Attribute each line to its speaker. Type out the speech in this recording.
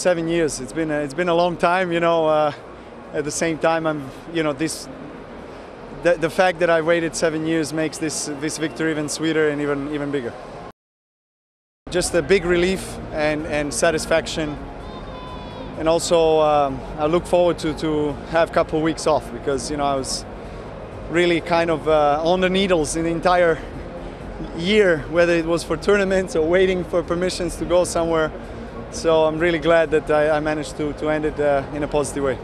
Speaker 1: seven years. It's been a, it's been a long time, you know. Uh, at the same time, I'm you know this. The, the fact that I waited seven years makes this this victory even sweeter and even even bigger. Just a big relief and and satisfaction. And also, um, I look forward to to have a couple of weeks off because you know I was really kind of uh, on the needles in the entire year, whether it was for tournaments or waiting for permissions to go somewhere. So I'm really glad that I, I managed to, to end it uh, in a positive way.